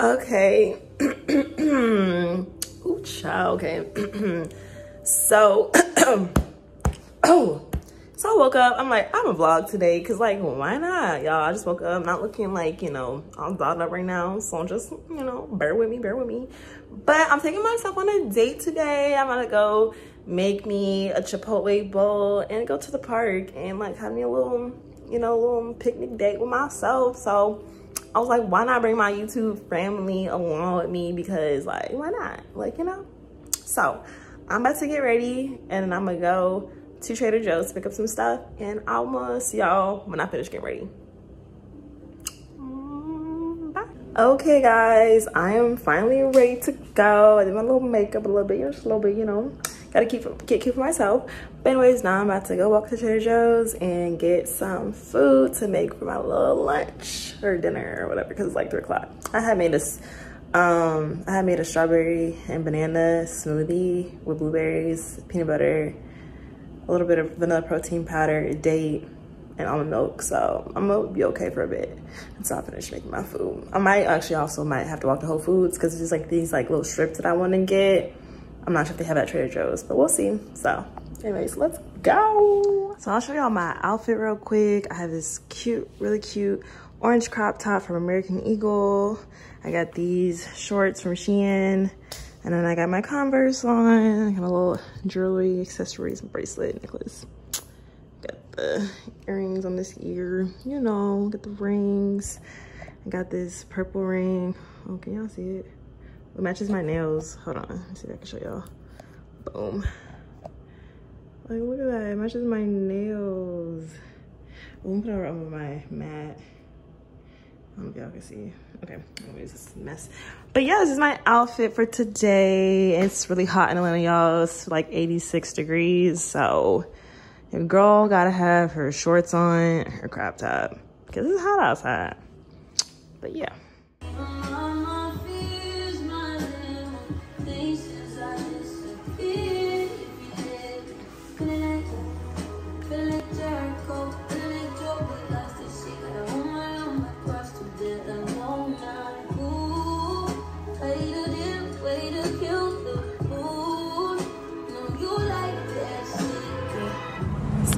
Okay. Ooh, child. Okay. so, oh, so I woke up. I'm like, I'm a vlog today because, like, why not, y'all? I just woke up, not looking like, you know, I'm vlogging up right now. So just, you know, bear with me, bear with me. But I'm taking myself on a date today. I'm gonna go make me a Chipotle bowl and go to the park and like have me a little, you know, little picnic date with myself. So I was like, why not bring my YouTube family along with me? Because like, why not? Like, you know? So I'm about to get ready and I'm gonna go to Trader Joe's to pick up some stuff and gonna see y'all when I finish getting ready. Mm. Okay guys, I am finally ready to go. I did my little makeup a little bit, just a little bit, you know. Gotta keep get cute for myself. But anyways, now I'm about to go walk to Trader Joe's and get some food to make for my little lunch or dinner or whatever because it's like three o'clock. I had made this um I had made a strawberry and banana smoothie with blueberries, peanut butter, a little bit of vanilla protein powder, date, and almond milk. So I'm gonna be okay for a bit until I finish making my food. I might actually also might have to walk to Whole Foods because it's just like these like little strips that I want to get. I'm not sure if they have at Trader Joe's, but we'll see. So anyways, let's go. So I'll show y'all my outfit real quick. I have this cute, really cute orange crop top from American Eagle. I got these shorts from Shein. And then I got my Converse on. I got a little jewelry, accessories, bracelet, necklace. Got the earrings on this ear, you know, got the rings. I got this purple ring. Oh, can y'all see it? It matches my nails. Hold on, let's see if I can show y'all. Boom. Like, look at that, it matches my nails. I'm gonna put it on my mat. I don't know if y'all can see. Okay, anyways, this mess. But yeah, this is my outfit for today. It's really hot in Atlanta, y'all. It's like 86 degrees. So your girl gotta have her shorts on, her crop top. Because it's hot outside. But yeah.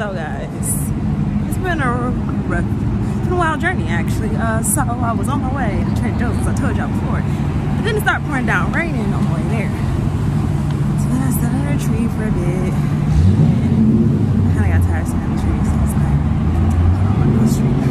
So guys, it's been a rough, it's been a wild journey actually. Uh, so I was on my way to Trader Joe's as I told y'all before. But then it started pouring down raining on the way there. So then I sat under a tree for a bit. And I kind of got tired of sitting under the tree, so I was like, I'm gonna go street.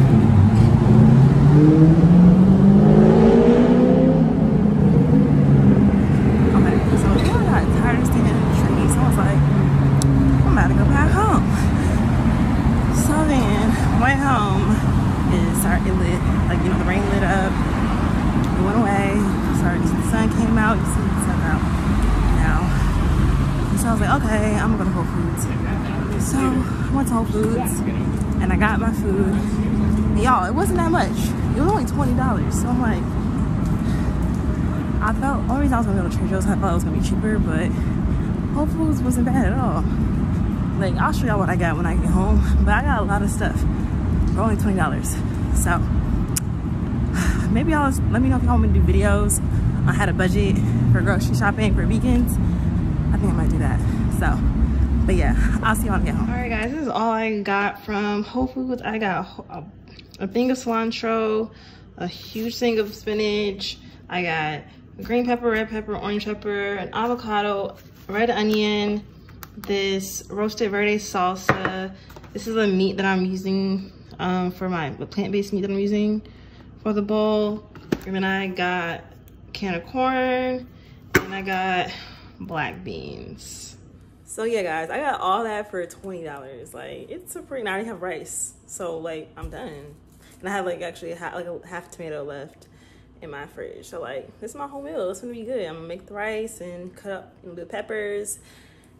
Okay, I'm gonna go to Whole Foods. So I went to Whole Foods and I got my food. Y'all, it wasn't that much. It was only $20. So I'm like, I felt, only reason I was gonna go to Trader Joe's, I thought it was gonna be cheaper, but Whole Foods wasn't bad at all. Like, I'll show y'all what I got when I get home, but I got a lot of stuff for only $20. So maybe y'all let me know if y'all want me to do videos on how to budget for grocery shopping for weekends. I think I might do that. So, but yeah, I'll see you on the home. All right, guys, this is all I got from Whole Foods. I got a, a thing of cilantro, a huge thing of spinach. I got green pepper, red pepper, orange pepper, an avocado, red onion, this roasted verde salsa. This is a meat that I'm using um, for my plant-based meat that I'm using for the bowl. And then I got can of corn, and I got black beans. So yeah, guys, I got all that for $20. Like, it's a pretty, I already have rice. So like, I'm done. And I have like actually like a half tomato left in my fridge. So like, this is my whole meal. It's gonna be good. I'm gonna make the rice and cut up know, the peppers.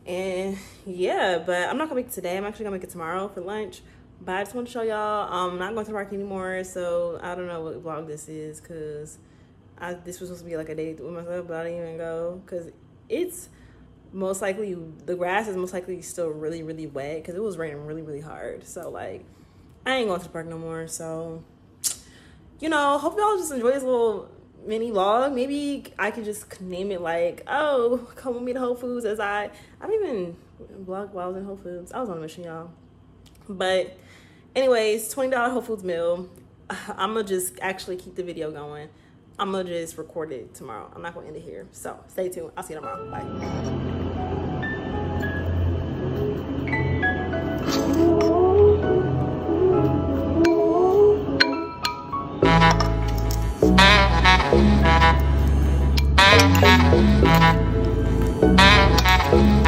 And yeah, but I'm not gonna make it today. I'm actually gonna make it tomorrow for lunch. But I just want to show y'all, um, I'm not going to work anymore. So I don't know what vlog this is because I, this was supposed to be like a date with myself, but I didn't even go because it's most likely the grass is most likely still really really wet because it was raining really really hard so like i ain't going to the park no more so you know hope y'all just enjoy this little mini vlog. Maybe I could just name it like, oh, come with me to Whole Foods as I, I didn't even vlog while I was in Whole Foods. I was on a mission, y'all. But anyways, $20 Whole Foods meal. I'm gonna just actually keep the video going. I'm gonna just record it tomorrow. I'm not gonna end it here. So stay tuned. I'll see you tomorrow. Bye. so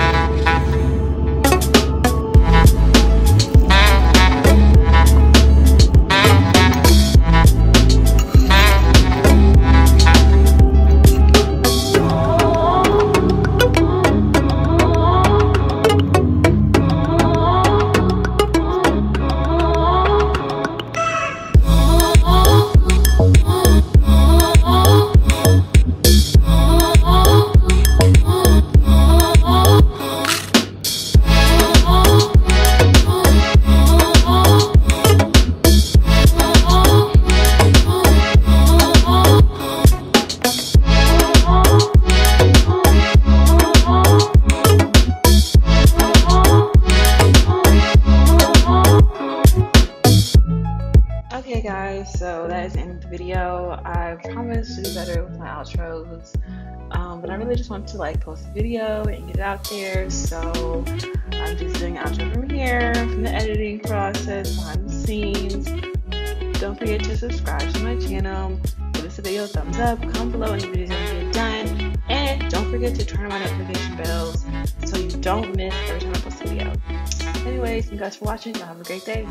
I promise to do better with my outros. Um, but I really just want to like post a video and get it out there. So I'm just doing outro from here, from the editing process, behind the scenes. Don't forget to subscribe to my channel. Give this video a thumbs up. Comment below any videos that get done. And don't forget to turn on my notification bells so you don't miss every time I post a video. Anyways, thank you guys for watching. Have a great day.